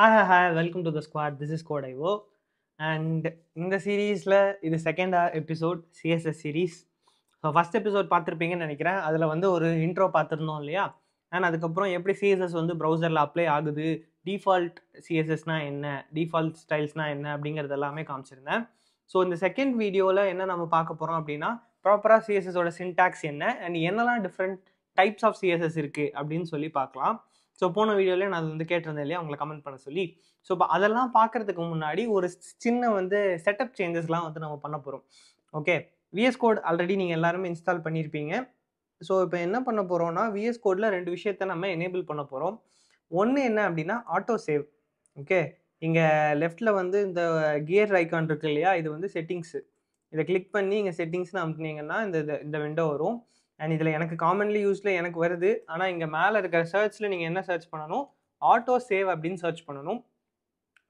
Hi hi hi welcome to the squad this is code and இந்த சீரீஸில் இது second episode CSS series so first episode பார்த்துருப்பீங்கன்னு நினைக்கிறேன். அதில் வந்து ஒரு இன்ட்ரோ பார்த்துருந்தோம் இல்லையா? அண்ட் அதுக்கப்புறம் எப்படி சிஎஸ்எஸ் வந்து ப்ரௌசரில் அப்ளை ஆகுது? டிஃபால்ட் சிஎஸ்எஸ்னால் என்ன? டிஃபால்ட் ஸ்டைல்ஸ்னால் என்ன? அப்படிங்கிறது எல்லாமே காமிச்சிருந்தேன். ஸோ இந்த செகண்ட் வீடியோவில் என்ன நம்ம பார்க்க போகிறோம் அப்படின்னா ப்ராப்பராக சிஎஸ்எஸோட சின்டாக்ஸ் என்ன? அண்ட் என்னெல்லாம் டிஃப்ரெண்ட் டைப்ஸ் ஆஃப் சிஎஸ்எஸ் இருக்குது அப்படின்னு சொல்லி பார்க்கலாம். ஸோ போன வீடியோவில் நான் அது வந்து கேட்டிருந்தேன் இல்லையா? உங்களை கமெண்ட் பண்ண சொல்லி. ஸோ இப்போ அதெல்லாம் பார்க்கறதுக்கு முன்னாடி ஒரு சின்ன வந்து செட்டப் சேஞ்சஸ்லாம் வந்து நம்ம பண்ண போகிறோம் ஓகே விஎஸ் கோட் ஆல்ரெடி நீங்கள் எல்லாருமே இன்ஸ்டால் பண்ணியிருப்பீங்க ஸோ இப்போ என்ன பண்ண போகிறோம்னா விஎஸ் கோடில் ரெண்டு விஷயத்த நம்ம எனேபிள் பண்ண போகிறோம் ஒன்று என்ன அப்படின்னா ஆட்டோ சேவ் ஓகே இங்கே லெஃப்டில் வந்து இந்த கியர் ஐக்கான் இருக்கு இல்லையா? இது வந்து செட்டிங்ஸு இதை கிளிக் பண்ணி இங்கே செட்டிங்ஸ்னு அமுத்துனீங்கன்னா இந்த இந்த விண்டோ வரும். அண்ட் இதில் எனக்கு காமன்லி யூஸில் எனக்கு வருது. ஆனால் இங்கே மேலே இருக்கிற சர்ச்சில் நீங்கள் என்ன சர்ச் பண்ணணும்? ஆட்டோ சேவ் அப்படின்னு சர்ச் பண்ணணும்.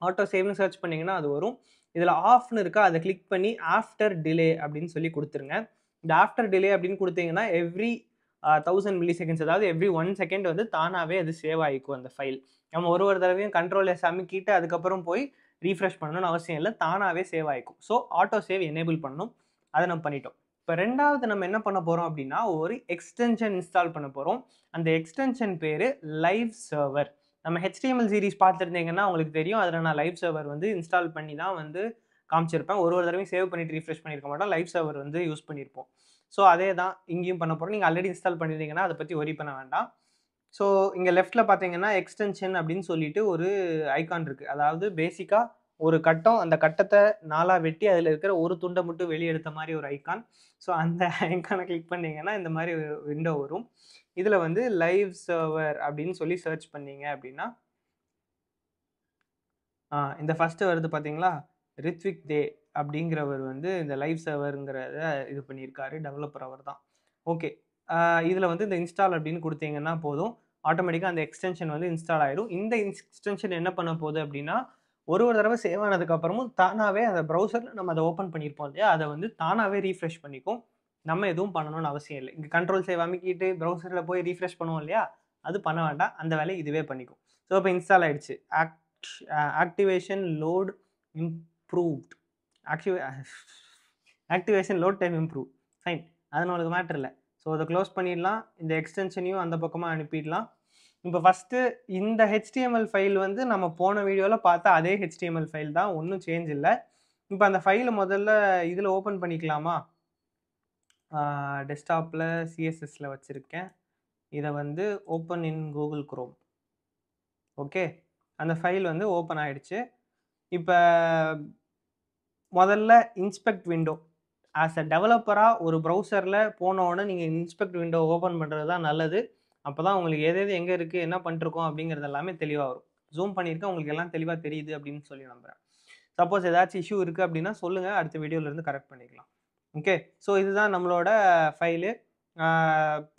ஆட்டோ சேவ்னு சர்ச் பண்ணிங்கன்னா அது வரும். இதில் ஆஃப்னு இருக்கா அதை கிளிக் பண்ணி ஆஃப்டர் டிலே அப்படின்னு சொல்லி கொடுத்துருங்க. இந்த ஆஃப்டர் டிலே அப்படின்னு கொடுத்தீங்கன்னா எவ்ரி தௌசண்ட் மில்லி செகண்ட்ஸ் அதாவது எவ்ரி ஒன் செகண்ட் வந்து தானாகவே அது சேவ் ஆகிக்கும் அந்த ஃபைல் நம்ம ஒரு ஒரு தடவையும் கண்ட்ரோலை சமைக்கிட்டு அதுக்கப்புறம் போய் ரீஃப்ரெஷ் பண்ணணும்னு அவசியம் இல்லை. தானாகவே சேவ் ஆகிக்கும். ஸோ ஆட்டோ சேவ் எனேபிள் பண்ணணும். அதை நம்ம பண்ணிட்டோம். இப்போ ரெண்டாவது நம்ம என்ன பண்ண போகிறோம் அப்படின்னா ஒரு எக்ஸ்டென்ஷன் இன்ஸ்டால் பண்ண போகிறோம் அந்த எக்ஸ்டென்ஷன் பேர் லைவ் சர்வர் நம்ம ஹெச்டிஎம்எல் சீரிஸ் பார்த்துருந்தீங்கன்னா உங்களுக்கு தெரியும். அதில் நான் லைவ் சர்வர் வந்து இன்ஸ்டால் பண்ணி தான் வந்து காமிச்சிருப்பேன். ஒரு ஒரு தடவையும் சேவ் பண்ணிட்டு ரீஃப்ரெஷ் பண்ணியிருக்க மாட்டோம். லைவ் சர்வர் வந்து யூஸ் பண்ணியிருப்போம் ஸோ அதே தான் இங்கேயும் பண்ண போகிறோம் நீங்கள் ஆல்ரெடி இன்ஸ்டால் பண்ணியிருந்தீங்கன்னா அதை பற்றி ஒரி பண்ண வேண்டாம். ஸோ இங்கே லெஃப்ட்டில் பார்த்தீங்கன்னா எக்ஸ்டென்ஷன் அப்படின்னு சொல்லிட்டு ஒரு ஐகான் இருக்குது அதாவது பேசிக்காக ஒரு கட்டம் அந்த கட்டத்தை நாலாக வெட்டி அதில் இருக்கிற ஒரு துண்டை மட்டும் வெளியே எடுத்த மாதிரி ஒரு ஐக்கான் ஸோ அந்த ஐக்கானை கிளிக் பண்ணிங்கன்னா இந்த மாதிரி விண்டோ வரும். இதில் வந்து லைவ் சர்வர் அப்படின்னு சொல்லி சர்ச் பண்ணீங்க அப்படின்னா இந்த ஃபஸ்ட்டு வருது பார்த்தீங்களா ரித்விக் தே அப்படிங்கிறவர் வந்து இந்த லைவ் சர்வருங்கிறத இது பண்ணியிருக்காரு டெவலப்பர் அவர் தான். ஓகே இதில் வந்து இந்த இன்ஸ்டால் அப்படின்னு கொடுத்தீங்கன்னா போதும். ஆட்டோமேட்டிக்காக அந்த எக்ஸ்டென்ஷன் வந்து இன்ஸ்டால் ஆயிடும் இந்த எக்ஸ்டென்ஷன் என்ன பண்ண போகுது அப்படின்னா ஒரு ஒரு தடவை சேவ் ஆனதுக்கப்புறமும் தானாகவே அந்த ப்ரௌசரில் நம்ம அதை ஓப்பன் பண்ணியிருப்போம் இல்லையா? அதை வந்து தானாகவே ரீஃப்ரெஷ் பண்ணிக்கும். நம்ம எதுவும் பண்ணணும்னு அவசியம் இல்லை. இங்கே கண்ட்ரோல் சேவ் அமைக்கிட்டு ப்ரௌசரில் போய் ரீஃப்ரெஷ் பண்ணுவோம் இல்லையா? அது பண்ண வேண்டாம். அந்த வேலையை இதுவே பண்ணிக்கும். ஸோ இப்போ இன்ஸ்டால் ஆயிடுச்சு. Activation load improved active activation load time improve fine அது நம்மளுக்கு மேட்ரு இல்லை. ஸோ அதை க்ளோஸ் பண்ணிடலாம். இந்த எக்ஸ்டென்ஷனையும் அந்த பக்கமாக அனுப்பிடலாம். இப்போ ஃபஸ்ட்டு இந்த ஹெச்டிஎம்எல் ஃபைல் வந்து நம்ம போன வீடியோவில் பார்த்த அதே ஹெச்டிஎம்எல் ஃபைல் தான். ஒன்றும் சேஞ்ச் இல்லை. இப்போ அந்த ஃபைலை முதல்ல இதில் ஓப்பன் பண்ணிக்கலாமா? டெஸ்க்டாப்பில் சிஎஸ்எஸில் வச்சுருக்கேன். இதை வந்து open in Google Chrome okay அந்த ஃபைல் வந்து ஓப்பன் ஆகிடுச்சு இப்போ முதல்ல இன்ஸ்பெக்ட் விண்டோ ஆஸ் அ டெவலப்பராக ஒரு ப்ரௌசரில் போனோடனே நீங்கள் இன்ஸ்பெக்ட் விண்டோ ஓப்பன் பண்ணுறது தான் நல்லது. அப்போ தான் உங்களுக்கு எது எது எங்கே இருக்குது என்ன பண்ணிருக்கோம் அப்படிங்கிறது எல்லாமே தெளிவாக வரும். ஜூம் பண்ணியிருக்கேன் உங்களுக்கு எல்லாம் தெளிவாக தெரியுது அப்படின்னு சொல்லி நம்புகிறேன் சப்போஸ் ஏதாச்சும் இஷ்யூ இருக்குது அப்படின்னா சொல்லுங்கள் அடுத்த வீடியோலேருந்து கரெக்ட் பண்ணிக்கலாம். ஓகே ஸோ இதுதான் நம்மளோட ஃபைலு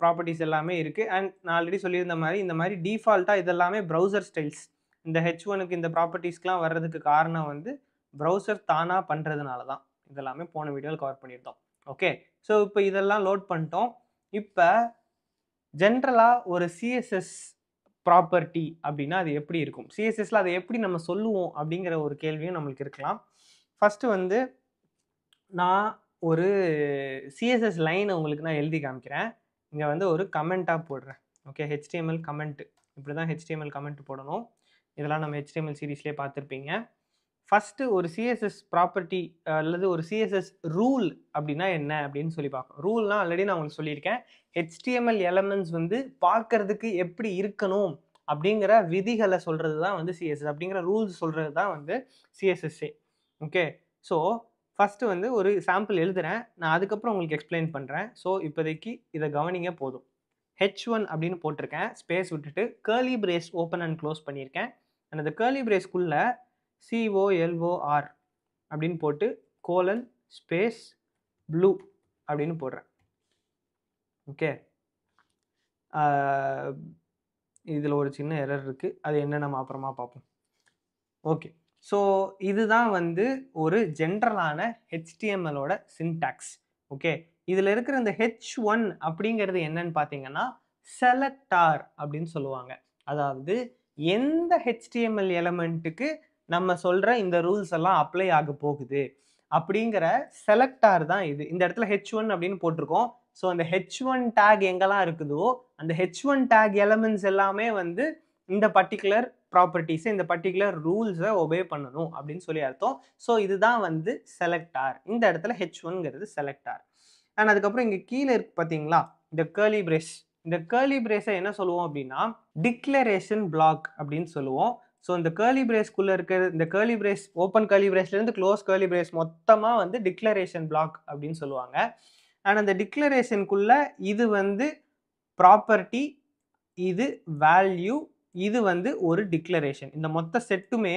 ப்ராப்பர்ட்டிஸ் எல்லாமே இருக்குது அண்ட் நான் ஆல்ரெடி சொல்லியிருந்த மாதிரி இந்த மாதிரி டிஃபால்ட்டாக இதெல்லாமே ப்ரௌசர் ஸ்டைல்ஸ் இந்த ஹெச் ஒனுக்கு இந்த ப்ராப்பர்ட்டிஸ்க்கெலாம் வர்றதுக்கு காரணம் வந்து ப்ரௌசர் தானாக பண்ணுறதுனால தான். இதெல்லாமே போன வீடியோவில் கவர் பண்ணியிருந்தோம். ஓகே ஸோ இப்போ இதெல்லாம் லோட் பண்ணிட்டோம். இப்போ ஜென்ரலாக ஒரு சிஎஸ்எஸ் ப்ராப்பர்ட்டி அப்படின்னா அது எப்படி இருக்கும்? சிஎஸ்எஸ்ல அதை எப்படி நம்ம சொல்லுவோம் அப்படிங்கிற ஒரு கேள்வியும் நம்மளுக்கு இருக்கலாம். ஃபஸ்ட்டு வந்து நான் ஒரு சிஎஸ்எஸ் லைன் உங்களுக்கு நான் எழுதி காமிக்கிறேன். இங்கே வந்து ஒரு கமெண்ட்டாக போடுறேன். ஓகே ஹெச்டிஎம்எல் கமெண்ட்டு இப்படி தான் ஹெச்டிஎம்எல் கமெண்ட் போடணும். இதெல்லாம் நம்ம ஹெச்டிஎம்எல் சீரீஸ்லேயே பார்த்துருப்பீங்க. ஃபஸ்ட்டு ஒரு சிஎஸ்எஸ் ப்ராப்பர்ட்டி அல்லது ஒரு சிஎஸ்எஸ் ரூல் அப்படின்னா என்ன அப்படின்னு சொல்லி பார்க்கணும் ரூல்னால் ஆல்ரெடி நான் உங்களுக்கு சொல்லியிருக்கேன். ஹெச்டிஎம்எல் எலமெண்ட்ஸ் வந்து பார்க்கறதுக்கு எப்படி இருக்கணும் அப்படிங்கிற விதிகளை சொல்கிறது தான் வந்து சிஎஸ்எஸ் அப்படிங்கிற ரூல்ஸ் சொல்கிறது தான் வந்து சிஎஸ்எஸ்ஏ ஓகே ஸோ ஃபஸ்ட்டு வந்து ஒரு சாம்பிள் எழுதுகிறேன் நான் அதுக்கப்புறம் உங்களுக்கு எக்ஸ்பிளைன் பண்ணுறேன் ஸோ இப்போதைக்கு இதை கவனிங்க போதும். ஹெச் ஒன் அப்படின்னு போட்டிருக்கேன். ஸ்பேஸ் விட்டுட்டு curly brace open and close பண்ணியிருக்கேன். அந்த கேர்லி பிரேஸ்க்குள்ளே சிஓஎல்ஓஆர் அப்படின்னு போட்டு கோலன் ஸ்பேஸ் ப்ளூ அப்படின்னு போடுறேன். ஓகே இதில் ஒரு சின்ன எரர் இருக்குது அது என்ன நம்ம அப்புறமா பார்ப்போம். ஓகே ஸோ இதுதான் வந்து ஒரு ஜென்ரலான ஹெச்டிஎம்எலோட சின்டாக்ஸ் ஓகே இதில் இருக்கிற இந்த ஹெச் ஒன் அப்படிங்கிறது என்னன்னு பார்த்தீங்கன்னா செலக்டார் அப்படின்னு சொல்லுவாங்க. அதாவது எந்த ஹெச்டிஎம்எல் எலமெண்ட்டுக்கு நம்ம சொல்கிற இந்த ரூல்ஸ் எல்லாம் அப்ளை ஆக போகுது அப்படிங்கிற செலக்டார் தான் இது. இந்த இடத்துல ஹெச் ஒன் அப்படின்னு போட்டிருக்கோம். ஸோ அந்த ஹெச் ஒன் டேக் எங்கெல்லாம் இருக்குதோ அந்த ஹெச் ஒன் டேக் எலமெண்ட்ஸ் எல்லாமே வந்து இந்த பர்டிகுலர் ப்ராப்பர்ட்டிஸை இந்த பர்டிகுலர் ரூல்ஸை ஒபே பண்ணணும் அப்படின்னு சொல்லி அர்த்தம். ஸோ இதுதான் வந்து செலக்டார் இந்த இடத்துல ஹெச் ஒன்ங்கிறது செலக்டார் அண்ட் அதுக்கப்புறம் இங்கே கீழே இருக்கு பார்த்தீங்களா இந்த கேர்லி பிரேஸ் இந்த கேர்லி பிரேஸை என்ன சொல்லுவோம் அப்படின்னா டிக்ளரேஷன் பிளாக் அப்படின்னு சொல்லுவோம். ஸோ இந்த கேர்லி பிரேஸ்க்குள்ளே இருக்கிற இந்த கேர்லி பிரேஸ் ஓப்பன் கேர்லி பிரேஸ்லேருந்து க்ளோஸ் கேர்லி பிரேஸ் மொத்தமாக வந்து டிக்ளரேஷன் பிளாக் அப்படின்னு சொல்லுவாங்க. அண்ட் அந்த டிக்ளரேஷனுக்குள்ளே இது வந்து ப்ராப்பர்ட்டி இது வேல்யூ இது வந்து ஒரு டிக்ளரேஷன் இந்த மொத்த செட்டுமே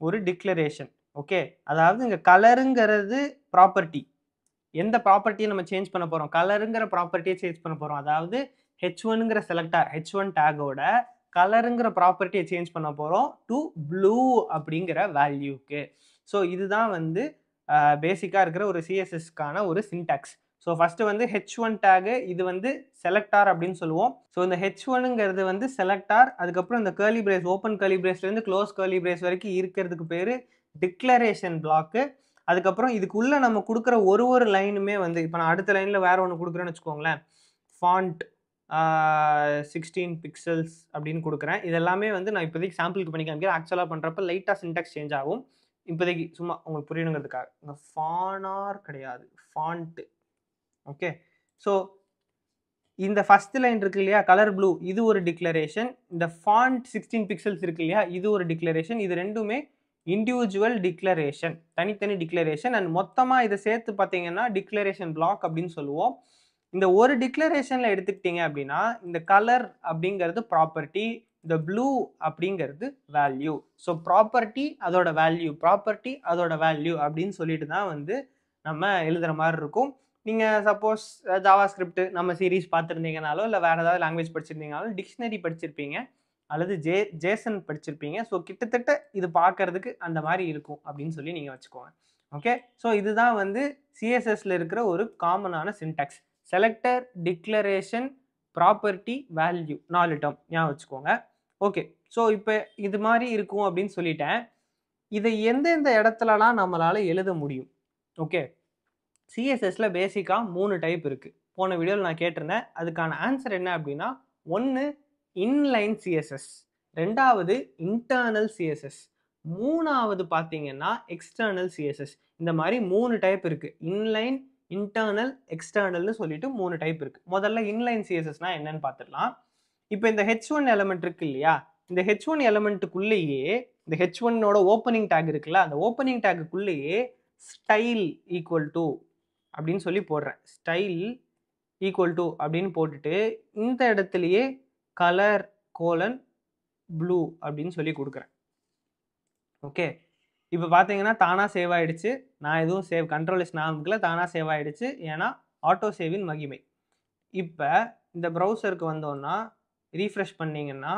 ஒரு டிக்ளரேஷன் ஓகே அதாவது இங்கே கலருங்கிறது ப்ராப்பர்ட்டி எந்த ப்ராப்பர்ட்டியை நம்ம சேஞ்ச் பண்ண போகிறோம் கலருங்கிற ப்ராப்பர்ட்டியை சேஞ்ச் பண்ண போகிறோம் அதாவது ஹெச் ஒனுங்கிற செலக்டார் ஹெச் ஒன் டேகோட கலருங்கிற ப்ராப்பர்ட்டியை சேஞ்ச் பண்ண போகிறோம் டு ப்ளூ அப்படிங்கிற வேல்யூக்கு. ஸோ இதுதான் வந்து பேசிக்காக இருக்கிற ஒரு சிஎஸ்எஸ்க்கான ஒரு சின்டாக்ஸ் ஸோ ஃபஸ்ட்டு வந்து ஹெச் ஒன் டேகு இது வந்து செலக்டார் அப்படின்னு சொல்லுவோம். ஸோ இந்த ஹெச் ஒனுங்கிறது வந்து செலக்டார் அதுக்கப்புறம் இந்த கேர்லி பிரேஸ் ஓப்பன் கேர்லி பிரேஸ்லேருந்து க்ளோஸ் கேர்லி பிரேஸ் வரைக்கும் இருக்கிறதுக்கு பேர் டிக்ளரேஷன் பிளாக்கு அதுக்கப்புறம் இதுக்குள்ளே நம்ம கொடுக்குற ஒரு ஒரு லைனுமே வந்து இப்போ நான் அடுத்த லைனில் வேறு ஒன்று கொடுக்குறேன்னு வச்சுக்கோங்களேன். ஃபாண்ட் சிக்ஸ்டீன் பிக்சல்ஸ் அப்படின்னு கொடுக்குறேன். இதெல்லாமே வந்து நான் இப்போதைக்கு சாம்பிளுக்கு பண்ணி காமிக்கிறேன். ஆக்சுவலாக பண்ணுறப்ப லைட்டாக சின்டாக்ஸ் சேஞ்ச் ஆகும். இப்போதைக்கு சும்மா உங்களுக்கு புரியணுங்கிறதுக்காக. இந்த ஃபானார் கிடையாது. ஃபாண்ட்டு ஓகே ஸோ இந்த ஃபஸ்ட் லைன் இருக்கு இல்லையா? கலர் ப்ளூ இது ஒரு டிக்ளரேஷன் இந்த ஃபாண்ட் சிக்ஸ்டீன் பிக்சல்ஸ் இருக்கு இல்லையா? இது ஒரு டிக்ளரேஷன் இது ரெண்டுமே இண்டிவிஜுவல் டிக்ளரேஷன் தனித்தனி டிக்ளரேஷன் அண்ட் மொத்தமாக இதை சேர்த்து பார்த்தீங்கன்னா டிக்ளரேஷன் பிளாக் அப்படின்னு சொல்லுவோம். இந்த ஒரு டிக்ளரேஷனில் எடுத்துக்கிட்டீங்க அப்படின்னா இந்த கலர் அப்படிங்கிறது ப்ராப்பர்ட்டி இந்த ப்ளூ அப்படிங்கிறது வேல்யூ ஸோ ப்ராப்பர்ட்டி அதோட வேல்யூ ப்ராப்பர்ட்டி அதோட வேல்யூ அப்படின்னு சொல்லிட்டு தான் வந்து நம்ம எழுதுகிற மாதிரி இருக்கும். நீங்கள் சப்போஸ் ஜாவா ஸ்கிரிப்ட் நம்ம சீரீஸ் பார்த்துருந்தீங்கனாலோ இல்லை வேறு ஏதாவது லாங்குவேஜ் படிச்சிருந்தீங்கனாலும் டிக்ஷனரி படிச்சிருப்பீங்க அல்லது ஜே ஜேசன் படிச்சிருப்பீங்க. ஸோ கிட்டத்தட்ட இது பார்க்கறதுக்கு அந்த மாதிரி இருக்கும் அப்படின்னு சொல்லி நீங்கள் வச்சுக்கோங்க. ஓகே ஸோ இதுதான் வந்து சிஎஸ்எஸ்ல இருக்கிற ஒரு காமனான syntax selector declaration property value நாலு டேர்ம் ஞாபகம் வச்சுக்கோங்க. ஓகே ஸோ இப்போ இது மாதிரி இருக்கும் அப்படின்னு சொல்லிட்டேன். இதை எந்தெந்த இடத்துலலாம் நம்மளால் எழுத முடியும்? ஓகே சிஎஸ்எஸ்ல பேசிக்காக மூணு டைப் இருக்குது போன வீடியோவில் நான் கேட்டிருந்தேன். அதுக்கான ஆன்சர் என்ன அப்படின்னா ஒன்று இன்லைன் சிஎஸ்எஸ் ரெண்டாவது இன்டர்னல் சிஎஸ்எஸ் மூணாவது பார்த்தீங்கன்னா எக்ஸ்டர்னல் சிஎஸ்எஸ் இந்த மாதிரி மூணு டைப் இருக்குது இன்லைன் இன்டர்னல் எக்ஸ்டர்னல்னு சொல்லிட்டு மூணு டைப் இருக்குது முதல்ல இன்லைன் சிஎஸ்எஸ்னா என்னன்னு பார்த்துடலாம் இப்போ இந்த ஹெச் ஒன் எலமெண்ட் இருக்கு இல்லையா? இந்த ஹெச் ஒன் எலமெண்ட்டுக்குள்ளேயே இந்த ஹெச் ஒன்னோட ஓப்பனிங் டேக் இருக்குல்ல அந்த ஓப்பனிங் டேக்குள்ளேயே ஸ்டைல் ஈக்குவல் டு அப்படின்னு சொல்லி போடுறேன். ஸ்டைல் ஈக்குவல் டு அப்படின்னு போட்டுட்டு இந்த இடத்துலையே கலர் கோலன் ப்ளூ அப்படின்னு சொல்லி கொடுக்குறேன். ஓகே இப்போ பார்த்தீங்கன்னா தானாக சேவ் ஆகிடுச்சு நான் எதுவும் சேவ் கண்ட்ரோலிஸ் நாமக்கில் தானாக சேவ் ஆகிடுச்சு ஏன்னா ஆட்டோ சேவின் மகிமை. இப்போ இந்த ப்ரௌசருக்கு வந்தோன்னா ரீஃப்ரெஷ் பண்ணிங்கன்னா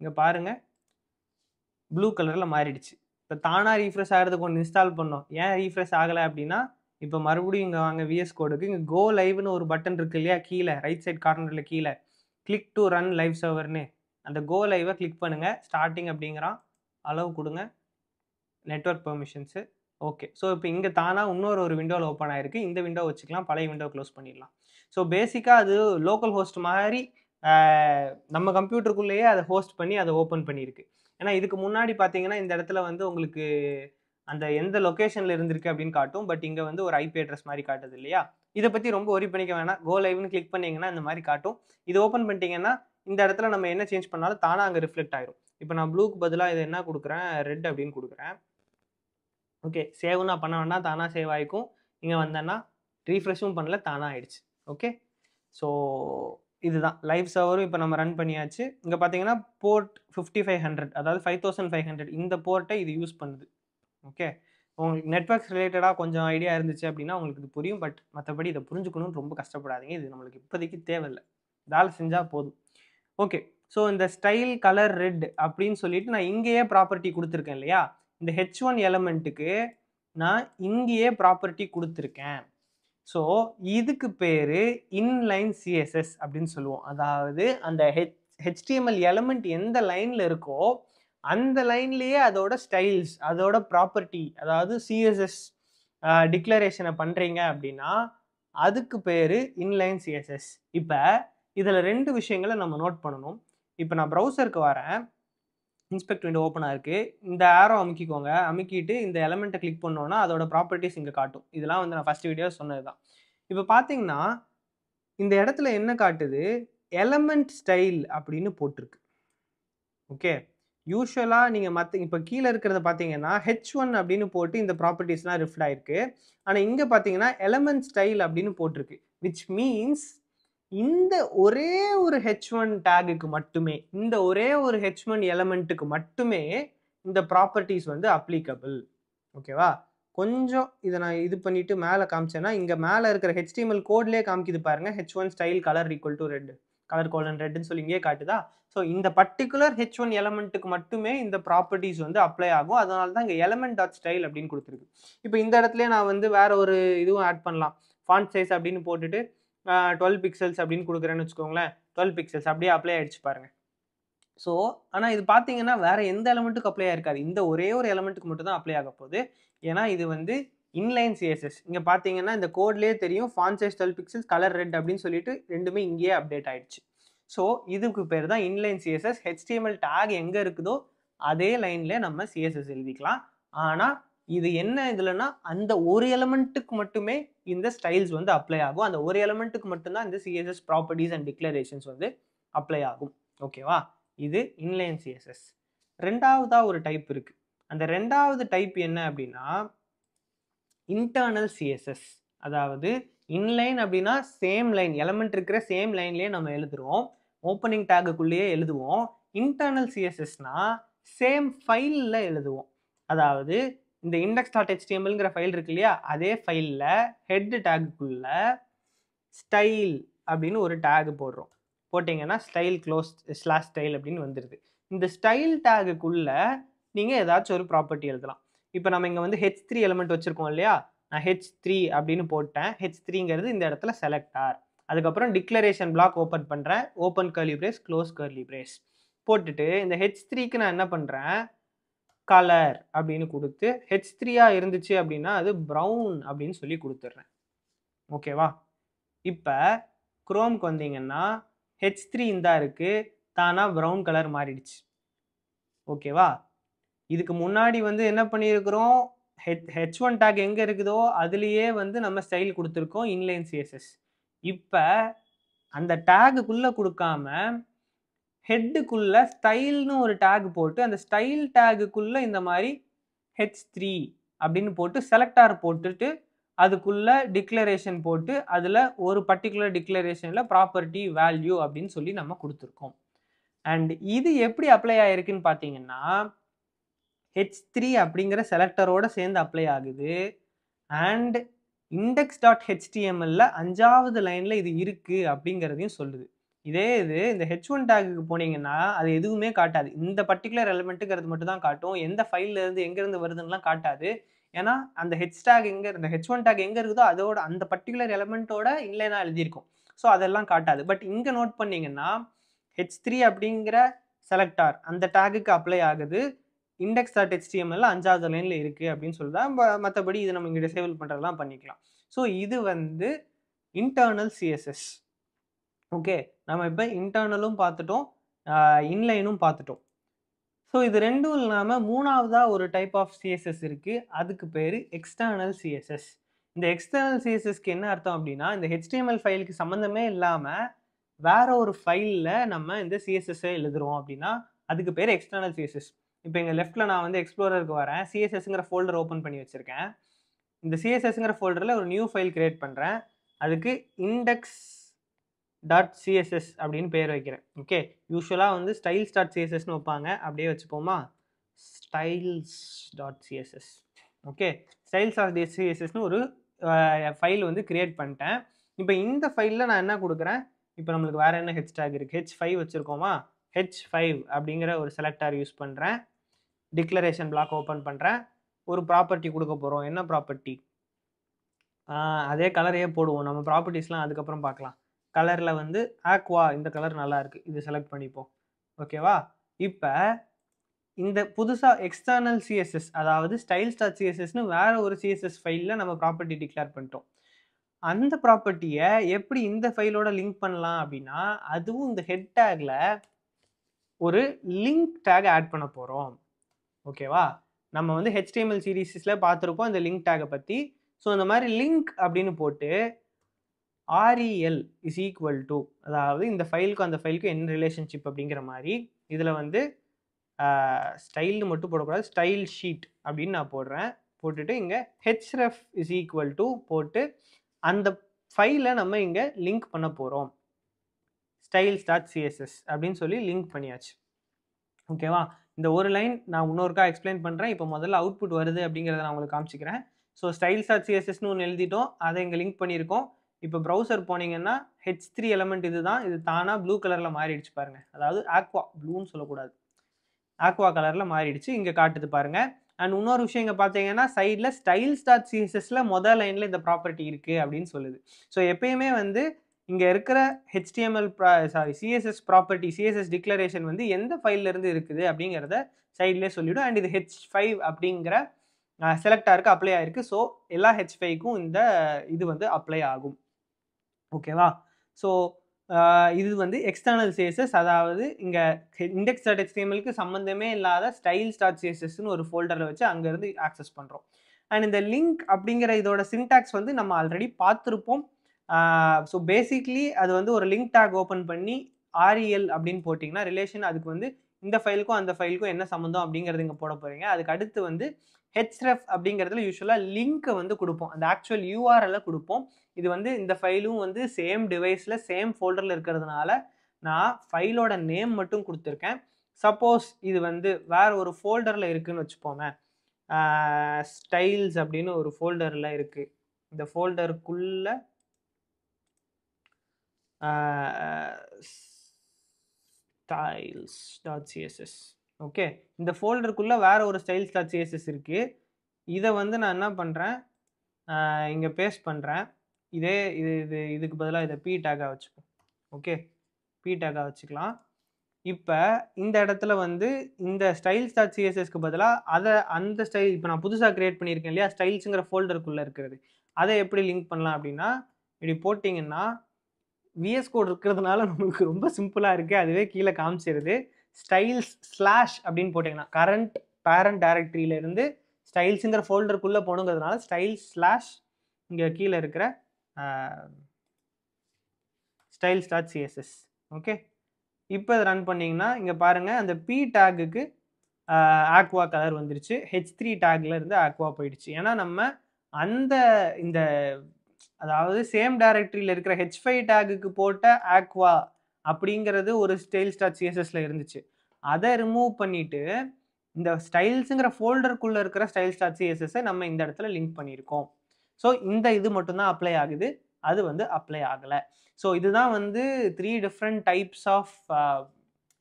இங்கே பாருங்கள் ப்ளூ கலரில் மாறிடுச்சு. இப்போ தானாக ரீஃப்ரெஷ் ஆகிறதுக்கு ஒன்று இன்ஸ்டால் பண்ணோம். ஏன் ரீஃப்ரெஷ் ஆகலை அப்படின்னா இப்போ மறுபடியும் இங்கே வாங்க விஎஸ் கோடுக்கு இங்கே கோ லைவ்னு ஒரு பட்டன் இருக்கு இல்லையா கீழே ரைட் சைட் கார்னரில் கீழே. கிளிக் டு ரன் லைவ் சர்வர்னு அந்த கோ லைவை கிளிக் பண்ணுங்கள் ஸ்டார்டிங் அப்படிங்கிறான். அளவு கொடுங்க. நெட்ஒர்க் பெர்மிஷன்ஸு ஓகே ஸோ இப்போ இங்கே தானாக இன்னொரு ஒரு விண்டோவில் ஓப்பன் ஆயிருக்கு. இந்த விண்டோ வச்சுக்கலாம். பழைய விண்டோ க்ளோஸ் பண்ணிடலாம். ஸோ பேசிக்காக அது லோக்கல் ஹோஸ்ட் மாதிரி நம்ம கம்ப்யூட்டருக்குள்ளேயே அதை ஹோஸ்ட் பண்ணி அதை ஓப்பன் பண்ணியிருக்கு. ஏன்னா இதுக்கு முன்னாடி பார்த்தீங்கன்னா இந்த இடத்துல வந்து உங்களுக்கு அந்த எந்த லொக்கேஷனில் இருந்திருக்கு அப்படின்னு காட்டும். பட் இங்கே வந்து ஒரு ஐபி அட்ரஸ் மாதிரி காட்டுது இல்லையா? இதை பற்றி ரொம்ப ஒரி பண்ணிக்க வேணாம். கோ லைவ்னு கிளிக் பண்ணிங்கன்னா இந்த மாதிரி காட்டும். இது ஓப்பன் பண்ணிட்டீங்கன்னா இந்த இடத்துல நம்ம என்ன சேஞ்ச் பண்ணாலும் தானாக அங்கே ரிஃப்ளெக்ட் ஆயிரும். இப்போ நான் ப்ளூக்கு பதிலாக இதை என்ன கொடுக்குறேன்? ரெட் அப்படின்னு கொடுக்குறேன். ஓகே சேவ் நான் பண்ண வேண்டாம் தானாக சேவ் ஆகிக்கும் இங்கே வந்தேன்னா ரீஃப்ரெஷும் பண்ணல தானாக ஆகிடுச்சு ஓகே? ஸோ இதுதான். லைவ் சர்வரும் இப்போ நம்ம ரன் பண்ணியாச்சு. இங்கே பார்த்தீங்கன்னா போர்ட் ஃபிஃப்டி ஃபைவ் ஹண்ட்ரட் அதாவது ஃபைவ் தௌசண்ட் ஃபைவ் ஹண்ட்ரட் இந்த போர்ட்டை இது யூஸ் பண்ணுது. ஓகே? உங்களுக்கு நெட்ஒர்க்ஸ் ரிலேட்டடாக கொஞ்சம் ஐடியா இருந்துச்சு அப்படின்னா உங்களுக்கு இது புரியும். பட் மற்றபடி இதை புரிஞ்சுக்கணும்னு ரொம்ப கஷ்டப்படாதீங்க. இது நம்மளுக்கு இப்போதைக்கு தேவையில்லை. வேலை செஞ்சால் போதும். ஓகே? ஸோ இந்த ஸ்டைல் கலர் ரெட் அப்படின்னு சொல்லிட்டு நான் இங்கேயே ப்ராப்பர்ட்டி கொடுத்துருக்கேன் இல்லையா? இந்த ஹெச் ஒன் எலமெண்ட்டுக்கு நான் இங்கேயே ப்ராப்பர்ட்டி கொடுத்துருக்கேன். ஸோ இதுக்கு பேர் இன்லைன் சிஎஸ்எஸ் அப்படின்னு சொல்லுவோம். அதாவது அந்த ஹெச் ஹெச்டிஎம்எல் எலமெண்ட் எந்த லைனில் இருக்கோ அந்த லைன்லேயே அதோட ஸ்டைல்ஸ் அதோட ப்ராப்பர்ட்டி அதாவது சிஎஸ்எஸ் டிக்ளரேஷனை பண்ணுறீங்க அப்படின்னா அதுக்கு பேர் இன்லைன் சிஎஸ்எஸ் இப்போ இதில் ரெண்டு விஷயங்களை நம்ம நோட் பண்ணணும். இப்போ நான் ப்ரௌசருக்கு வரேன். இன்ஸ்பெக்ட் விண்டோ ஓப்பனாக இருக்குது இந்த ஆரோ அமுக்கிக்கோங்க. அமுக்கிட்டு இந்த எலமெண்ட்டை கிளிக் பண்ணோன்னா அதோட ப்ராப்பர்ட்டிஸ் இங்கே காட்டும். இதெல்லாம் வந்து நான் ஃபஸ்ட் வீடியோ சொன்னது தான் இப்போ பார்த்தீங்கன்னா இந்த இடத்துல என்ன காட்டுது? எலமெண்ட் ஸ்டைல் அப்படின்னு போட்டிருக்கு. ஓகே யூஸ்வலாக நீங்கள் மற்ற இப்போ கீழே இருக்கிறத பார்த்தீங்கன்னா ஹெச் ஒன் அப்படின்னு போட்டு இந்த ப்ராப்பர்ட்டிஸ்லாம் ரிஃப்ட் ஆயிருக்கு. ஆனால் இங்கே பார்த்தீங்கன்னா எலமெண்ட் ஸ்டைல் அப்படின்னு போட்டிருக்கு. விச் மீன்ஸ் இந்த ஒரே ஒரு ஹெச் ஒன் டேகுக்கு மட்டுமே இந்த ஒரே ஒரு ஹெச் ஒன் எலமெண்ட்டுக்கு மட்டுமே இந்த ப்ராப்பர்ட்டிஸ் வந்து அப்ளிகபிள் ஓகேவா கொஞ்சம் இதை நான் இது பண்ணிட்டு மேலே காமிச்சேன்னா இங்கே மேலே இருக்கிற ஹெச்டிஎம்எல் கோட்லேயே காமிக்குது பாருங்க H one style colour equal to red colour colon ரெட்னு சொல்லி இங்கே காட்டுதா? ஸோ இந்த பர்டிகுலர் ஹெச் ஒன் எலமெண்ட்டுக்கு மட்டுமே இந்த ப்ராப்பர்ட்டிஸ் வந்து அப்ளை ஆகும். அதனால தான் இங்கே எலமெண்ட் டாட் ஸ்டைல் அப்படின்னு கொடுத்துருக்கு. இப்போ இந்த இடத்துல நான் வந்து வேற ஒரு இதுவும் ஆட் பண்ணலாம். ஃபாண்ட் சைஸ் அப்படின்னு போட்டுட்டு டுவெல் பிக்சல்ஸ் அப்படின்னு கொடுக்குறேன்னு வச்சுக்கோங்களேன். டுவெல் பிக்சல்ஸ் அப்படியே அப்ளை ஆயிடுச்சு பாருங்க. ஸோ ஆனால் இது பார்த்தீங்கன்னா வேற எந்த எலமெண்ட்டுக்கு அப்ளை ஆயிருக்காது. இந்த ஒரே ஒரு எலமெண்ட்டுக்கு மட்டும் தான் அப்ளை ஆக போகுது. ஏன்னா இது வந்து இன்லைன் சிஎஸ்எஸ் இங்கே பார்த்தீங்கன்னா இந்த கோட்லேயே தெரியும் font size twelve pixels colour red அப்படின்னு சொல்லிட்டு ரெண்டுமே இங்கேயே அப்டேட் ஆயிடுச்சு. ஸோ இதுக்கு பேர் தான் இன்லைன் சிஎஸ்எஸ் ஹெச்டிஎம்எல் டேக் எங்கே இருக்குதோ அதே லைன்ல நம்ம சிஎஸ்எஸ் எழுதிக்கலாம். ஆனால் இது என்ன இதுலனா அந்த ஒரு எலமெண்ட்டுக்கு மட்டுமே இந்த ஸ்டைல்ஸ் வந்து அப்ளை ஆகும். அந்த ஒரு எலமெண்ட்டுக்கு மட்டும்தான் இந்த சிஎஸ்எஸ் ப்ராப்பர்ட்டிஸ் அண்ட் டிக்ளரேஷன்ஸ் வந்து அப்ளை ஆகும். ஓகேவா இது இன்லைன் சிஎஸ்எஸ் ரெண்டாவதா ஒரு டைப் இருக்கு. அந்த ரெண்டாவது டைப் என்ன அப்படின்னா இன்டர்னல் சிஎஸ்எஸ் அதாவது இன்லைன் அப்படின்னா சேம் லைன் எலமெண்ட் இருக்கிற சேம் லைன்லேயே நம்ம எழுதுறோம். ஓப்பனிங் டேகுக்குள்ளேயே எழுதுவோம். இன்டர்னல் சிஎஸ்எஸ்னா சேம் ஃபைலில் எழுதுவோம். அதாவது இந்த இண்டெக்ஸ் டாட் ஹெச்டிஎம்எல்ங்கிற ஃபைல் இருக்கு இல்லையா? அதே ஃபைலில் ஹெட் டேகுக்குள்ள ஸ்டைல் அப்படின்னு ஒரு டேக் போடுறோம். போட்டிங்கன்னா ஸ்டைல் க்ளோஸ் ஸ்லாஷ் ஸ்டைல் அப்படின்னு வந்துடுது இந்த ஸ்டைல் டேகுக்குள்ள நீங்கள் ஏதாச்சும் ஒரு ப்ராப்பர்ட்டி எழுதலாம். இப்போ நம்ம இங்கே வந்து ஹெச் த்ரீ எலமெண்ட் வச்சுருக்கோம் இல்லையா? நான் ஹெச் த்ரீ அப்படின்னு போட்டேன். ஹெச் த்ரீங்கிறது இந்த இடத்துல செலக்ட் ஆர். அதுக்கப்புறம் டிக்ளரேஷன் பிளாக் ஓப்பன் பண்ணுறேன் open curly brace close curly brace போட்டுட்டு இந்த ஹெச் த்ரீக்கு நான் என்ன பண்ணுறேன் கலர் அப்படின்னு கொடுத்து ஹெச் த்ரீயாக இருந்துச்சு அப்படின்னா அது ப்ரௌன் அப்படின்னு சொல்லி கொடுத்துட்றேன். ஓகேவா இப்போ குரோம்க்கு வந்தீங்கன்னா ஹெச் த்ரீ இந்தா இருக்குது தானாக ப்ரௌன் கலர் மாறிடுச்சு. ஓகேவா இதுக்கு முன்னாடி வந்து என்ன பண்ணியிருக்கிறோம்? ஹெச் ஹெச் ஒன் டேக் எங்கே இருக்குதோ அதுலேயே வந்து நம்ம ஸ்டைல் கொடுத்துருக்கோம் இன்லைன் சிஎஸ்எஸ் இப்போ அந்த டேகுக்குள்ளே கொடுக்காம ஹெட்டுக்குள்ள ஸ்டைல்னு ஒரு டேக் போட்டு அந்த ஸ்டைல் டேகுக்குள்ளே இந்த மாதிரி ஹெச் த்ரீ அப்படின்னு போட்டு செலக்டார் போட்டுட்டு அதுக்குள்ள டிக்ளரேஷன் போட்டு அதில் ஒரு பர்டிகுலர் டிக்ளரேஷனில் ப்ராப்பர்ட்டி வேல்யூ அப்படின்னு சொல்லி நம்ம கொடுத்துருக்கோம். அண்ட் இது எப்படி அப்ளை ஆகிருக்குன்னு பார்த்தீங்கன்னா ஹெச் த்ரீ அப்படிங்கிற செலக்டரோட சேர்ந்து அப்ளை ஆகுது. அண்ட் இண்டெக்ஸ் டாட் ஹெச்டிஎம்எல்ல அஞ்சாவது லைனில் இது இருக்குது அப்படிங்கிறதையும் சொல்லுது. இதே இது இந்த ஹெச் ஒன் டேக்குக்கு போனீங்கன்னா அது எதுவுமே காட்டாது. இந்த பர்டிகுலர் எலமெண்ட்டுங்கிறது மட்டும் தான் காட்டும். எந்த ஃபைல்ல இருந்து எங்கேருந்து வருதுன்னுலாம் காட்டாது. ஏன்னா அந்த ஹெச் டேக் எங்கே இந்த ஹெச் ஒன் டேக் எங்கே இருக்குதோ அதோட அந்த பர்டிகுலர் எலிமெண்ட்டோட இன்லைனா எழுதியிருக்கும். ஸோ அதெல்லாம் காட்டாது. பட் இங்கே நோட் பண்ணீங்கன்னா ஹெச் த்ரீ அப்படிங்கிற செலக்டார் அந்த டேகுக்கு அப்ளை ஆகுது. இண்டெக்ஸ் டாட் ஹெச்டிஎம்எல் அஞ்சாவது லைனில் இருக்குது அப்படின்னு சொல்லிதான் மற்றபடி இது நம்ம இங்கே டிசேபிள் பண்ணுறதெல்லாம் பண்ணிக்கலாம். ஸோ இது வந்து இன்டர்னல் சிஎஸ்எஸ் ஓகே நம்ம இப்போ இன்டர்னலும் பார்த்துட்டோம் இன்லைனும் பார்த்துட்டோம். ஸோ இது ரெண்டும் இல்லாமல் மூணாவதாக ஒரு டைப் ஆஃப் சிஎஸ்எஸ் இருக்குது அதுக்கு பேர் எக்ஸ்டர்னல் சிஎஸ்எஸ் இந்த எக்ஸ்டர்னல் சிஎஸ்எஸ்க்கு என்ன அர்த்தம் அப்படின்னா இந்த ஹெச்டிஎம்எல் ஃபைலுக்கு சம்மந்தமே இல்லாமல் வேற ஒரு ஃபைலில் நம்ம இந்த சிஎஸ்எஸ்ஸை எழுதுறோம் அப்படின்னா அதுக்கு பேர் எக்ஸ்டர்னல் சிஎஸ்எஸ் இப்போ எங்கள் லெஃப்ட்டில் நான் வந்து எக்ஸ்ப்ளோரருக்கு வரேன். சிஎஸ்எஸ்ங்கிற ஃபோல்டர் ஓப்பன் பண்ணி வச்சுருக்கேன். இந்த சிஎஸ்எஸ்ங்கிற ஃபோல்டரில் ஒரு நியூ ஃபைல் க்ரியேட் பண்ணுறேன் அதுக்கு இண்டெக்ஸ் டாட் சிஎஸ்எஸ் அப்படின்னு பேர் வைக்கிறேன். ஓகே யூஸ்வலாக வந்து ஸ்டைல்ஸ் டாட் சிஎஸ்எஸ்னு வைப்பாங்க. அப்படியே வச்சுப்போமா? Styles dot CSS okay styles dot சிஎஸ்எஸ்னு ஒரு ஃபைல் வந்து க்ரியேட் பண்ணிட்டேன். இப்போ இந்த ஃபைலில் நான் என்ன கொடுக்குறேன்? இப்போ நம்மளுக்கு வேறு என்ன ஹெச் டேக் இருக்குது ஹெச் ஃபைவ் வச்சுருக்கோமா? ஹெச் ஃபைவ் அப்படிங்கிற ஒரு செலக்டார் யூஸ் பண்ணுறேன் டிக்ளரேஷன் பிளாக் ஓப்பன் பண்ணுறேன் ஒரு ப்ராப்பர்ட்டி கொடுக்க போகிறோம் என்ன ப்ராப்பர்ட்டி அதே கலரையே போடுவோம். நம்ம ப்ராப்பர்ட்டிஸ்லாம் அதுக்கப்புறம் பார்க்கலாம். கலரில் வந்து ஆக்வா இந்த கலர் நல்லாயிருக்கு இது செலக்ட் பண்ணிப்போம். ஓகேவா? இப்போ இந்த புதுசாக எக்ஸ்டர்னல் சிஎஸ்எஸ் அதாவது ஸ்டைல் ஸ்டார் சிஎஸ்எஸ்னு வேற ஒரு சிஎஸ்எஸ் ஃபைலில் நம்ம ப்ராப்பர்ட்டி டிக்ளேர் பண்ணிட்டோம். அந்த ப்ராப்பர்ட்டியை எப்படி இந்த ஃபைலோட லிங்க் பண்ணலாம் அப்படின்னா அதுவும் இந்த ஹெட் டேக்கில் ஒரு லிங்க் டேக் ஆட் பண்ண போகிறோம் ஓகேவா? நம்ம வந்து ஹெச்டிஎம்எல் சீரீஸில் பார்த்துருப்போம் இந்த லிங்க் டேகை பற்றி ஸோ இந்த மாதிரி லிங்க் அப்படின்னு போட்டு ஆர்இஎல் இஸ் ஈக்குவல் டு அதாவது இந்த ஃபைலுக்கும் அந்த ஃபைலுக்கும் என்ன ரிலேஷன்ஷிப் அப்படிங்கிற மாதிரி இதில் வந்து ஸ்டைல்னு மட்டும் போடக்கூடாது ஸ்டைல் ஷீட் அப்படின்னு நான் போடுறேன். போட்டுட்டு இங்கே ஹெச்ரெஃப் இஸ் ஈக்குவல் டு போட்டு அந்த ஃபைலை நம்ம இங்கே லிங்க் பண்ண போகிறோம் ஸ்டைல்ஸ் டாட் சிஎஸ்எஸ் அப்படின்னு சொல்லி லிங்க் பண்ணியாச்சு. ஓகேவா இந்த ஒரு லைன் நான் இன்னொருக்கா எக்ஸ்பிளைன் பண்ணுறேன் இப்போ முதல்ல அவுட்புட் வருது அப்படிங்கிறத நான் உங்களுக்கு காமிச்சிக்கிறேன். ஸோ ஸ்டைல்ஸ் டாட் சிஎஸ்எஸ்னு ஒன்று எழுதிட்டோம். அதை இங்கே லிங்க் பண்ணியிருக்கோம். இப்போ ப்ரௌசர் போனீங்கன்னா ஹெச் த்ரீ எலமெண்ட் இது தான் இது தானாக ப்ளூ கலரில் மாறிடுச்சு பாருங்கள் அதாவது ஆக்வா ப்ளூன்னு சொல்லக்கூடாது. ஆக்வா கலரில் மாறிடுச்சு. இங்கே காட்டுது பாருங்க. அண்ட் இன்னொரு விஷயம் இங்கே பார்த்தீங்கன்னா சைடில் ஸ்டைல்ஸ் டாட் சிஎஸ்எஸில் முதல் லைனில் இந்த ப்ராப்பர்ட்டி இருக்குது அப்படின்னு சொல்லுது. ஸோ எப்பயுமே வந்து இங்கே இருக்கிற HTML sorry CSS property CSS declaration வந்து எந்த ஃபைல்லேருந்து இருக்குது அப்படிங்கிறத சைட்லேயே சொல்லிவிடும் அண்ட் இது ஹெச் ஃபைவ் அப்படிங்கிற செலக்டாருக்கு அப்ளை ஆயிருக்கு ஸோ எல்லா ஹெச் ஃபைவ்க்கும் இந்த இது வந்து அப்ளை ஆகும். ஓகேவா? ஸோ இது வந்து எக்ஸ்டர்னல் சேசஸ் அதாவது இங்கே இண்டெக்ஸ் டாட் எக்ஸ்டிஎம்எலுக்கு சம்மந்தமே இல்லாத ஸ்டைல்ஸ் டாட் சேசஸ்னு ஒரு ஃபோல்டரில் வச்சு அங்கேருந்து ஆக்சஸ் பண்ணுறோம் அண்ட் இந்த லிங்க் அப்படிங்கிற இதோட சின்டாக்ஸ் வந்து நம்ம ஆல்ரெடி பார்த்துருப்போம். ஸோ பேசிக்லி அது வந்து ஒரு லிங்க் டேக் ஓப்பன் பண்ணி ஆர்இஎல் அப்படின்னு போட்டிங்கன்னா ரிலேஷன் அதுக்கு வந்து இந்த ஃபைலுக்கும் அந்த ஃபைலுக்கும் என்ன சம்மந்தம் அப்படிங்கிறது இங்கே போட போகிறீங்க அதுக்கு அடுத்து வந்து ஹெச்ரெஃப் அப்படிங்கிறதுல யூஸ்வலாக லிங்க்கை வந்து கொடுப்போம். அந்த ஆக்சுவல் யூஆர்எல்ல கொடுப்போம். இது வந்து இந்த ஃபைலும் வந்து சேம் டிவைஸில் சேம் ஃபோல்டரில் இருக்கிறதுனால நான் ஃபைலோட நேம் மட்டும் கொடுத்துருக்கேன். சப்போஸ் இது வந்து வேறு ஒரு ஃபோல்டரில் இருக்குதுன்னு வச்சுப்போமே ஸ்டைல்ஸ் அப்படின்னு ஒரு ஃபோல்டரில் இருக்குது இந்த ஃபோல்டருக்குள்ள ஸ்டைல்ஸ் டாட் சிஎஸ்எஸ் ஓகே இந்த ஃபோல்டருக்குள்ளே வேறு ஒரு ஸ்டைல்ஸ் டாட் சிஎஸ்எஸ் இருக்குது இதை வந்து நான் என்ன பண்ணுறேன் இங்கே பேஸ்ட் பண்ணுறேன் இதே இது இது இதுக்கு பதிலாக இதை பி டேக்காக வச்சுப்போம். ஓகே பி டேக்காக வச்சுக்கலாம். இப்போ இந்த இடத்துல வந்து இந்த ஸ்டைல்ஸ் டாட் சிஎஸ்எஸ்க்கு பதிலாக அதை அந்த ஸ்டைல் இப்போ நான் புதுசாக க்ரியேட் பண்ணியிருக்கேன் இல்லையா? ஸ்டைல்ஸுங்கிற ஃபோல்டருக்குள்ளே இருக்கிறது. அதை எப்படி லிங்க் பண்ணலாம் அப்படின்னா இப்படி போட்டிங்கன்னா விஎஸ் கோட் இருக்கிறதுனால நம்மளுக்கு ரொம்ப சிம்பிளாக இருக்குது அதுவே கீழே காமிச்சிருது. ஸ்டைல்ஸ் ஸ்லாஷ் அப்படின்னு போட்டிங்கன்னா கரண்ட் பேரண்ட் டைரக்டரியிலேருந்து ஸ்டைல்ஸுங்கிற ஃபோல்டருக்குள்ளே போகணுங்கிறதுனால ஸ்டைல்ஸ் ஸ்லாஷ் இங்கே கீழே இருக்கிற ஸ்டைல்ஸ் டாட் சிஎஸ்எஸ் ஓகே இப்போ இதை ரன் பண்ணிங்கன்னா இங்கே பாருங்கள் அந்த பி டேக்குக்கு ஆக்வா கலர் வந்துருச்சு. ஹெச் த்ரீ டேக்ல இருந்து ஆக்வா போயிடுச்சு. ஏன்னா நம்ம அந்த இந்த அதாவது சேம் டைரக்டரியில் இருக்கிற ஹெச் ஃபைவ் டேகுக்கு போட்ட ஆக்வா அப்படிங்கிறது ஒரு ஸ்டைல் ஸ்டாட் சிஎஸ்எஸ்ல இருந்துச்சு. அதை ரிமூவ் பண்ணிட்டு இந்த ஸ்டைல்ஸுங்கிற ஃபோல்டருக்குள்ளே இருக்கிற ஸ்டைல் ஸ்டாட் சிஎஸ்எஸ்ஸை நம்ம இந்த இடத்துல லிங்க் பண்ணியிருக்கோம். ஸோ இந்த இது மட்டும்தான் அப்ளை ஆகுது. அது வந்து அப்ளை ஆகலை. ஸோ இதுதான் வந்து three different types of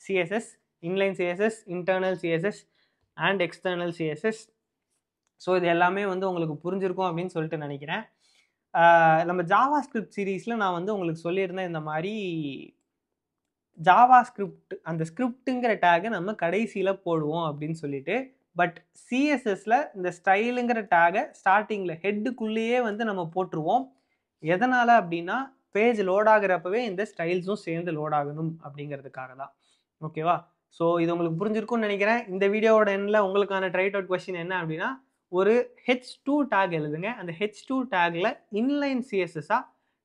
CSS inline CSS internal CSS and external CSS so இது எல்லாமே வந்து உங்களுக்கு புரிஞ்சிருக்கும் அப்படின்னு சொல்லிட்டு நினைக்கிறேன். Uh, நம்ம ஜாவா ஸ்கிரிப்ட் சீரீஸில் நான் வந்து உங்களுக்கு சொல்லியிருந்தேன் இந்த மாதிரி ஜாவா ஸ்கிரிப்ட் அந்த ஸ்கிரிப்டுங்கிற டேகை நம்ம கடைசியில் போடுவோம் அப்படின்னு சொல்லிட்டு. பட் சிஎஸ்எஸ்ல இந்த ஸ்டைலுங்கிற டேகை ஸ்டார்டிங்கில் ஹெட்டுக்குள்ளேயே வந்து நம்ம போட்டுருவோம். எதனால் அப்படின்னா பேஜ் லோட் ஆகிறப்பவே இந்த ஸ்டைல்ஸும் சேர்ந்து லோட் ஆகணும் அப்படிங்கிறதுக்காக தான். ஓகேவா ஸோ இது உங்களுக்கு புரிஞ்சிருக்கும்னு நினைக்கிறேன். இந்த வீடியோவோட எண்ணில் உங்களுக்கான ட்ரைட் அவுட் கொஸ்டின் என்ன அப்படின்னா ஒரு ஹெச் டூ டேக் எழுதுங்க. அந்த ஹெச் டூ டேக்ல இன்லைன் சிஎஸ்எஸ்ஸாக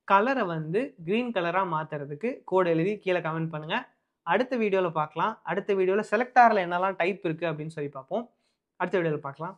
கலரை வந்து க்ரீன் கலராக மாற்றுறதுக்கு கோட் எழுதி கீழே கமெண்ட் பண்ணுங்கள் அடுத்த வீடியோவில் பார்க்கலாம். அடுத்த வீடியோவில் செலக்டாரில் என்னெல்லாம் டைப் இருக்குது அப்படின்னு சொல்லி பார்ப்போம். அடுத்த வீடியோவில் பார்க்கலாம்